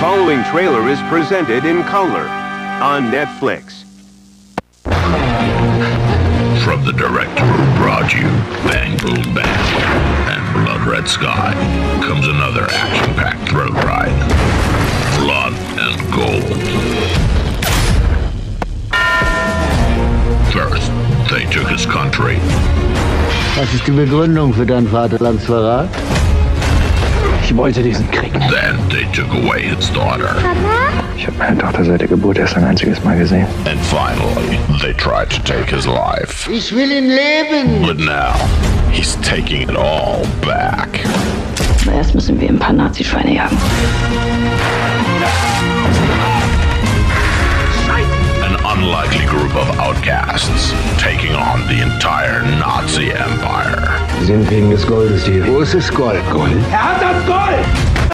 following trailer is presented in color on Netflix. From the director who brought you Bang Boom Bang and Blood Red Sky comes another action-packed thrill ride. Blood and Gold. First, they took his country. Was ist die Begründung für deinen Vaterlandsverrat? Ich wollte diesen Krieg. Then they took away his daughter. Ich habe meine Tochter seit der Geburt erst ein einziges Mal gesehen. And finally, they tried to take his life. Ich will ihn leben! But now, he's taking it all back. Aber erst müssen wir ein paar Nazi-Schweine jagen. An unlikely group of outcasts taking on the entire Nazi empire. Sind wegen des Goldes hier. Wo ist das Gold? Gold? Er hat das Gold!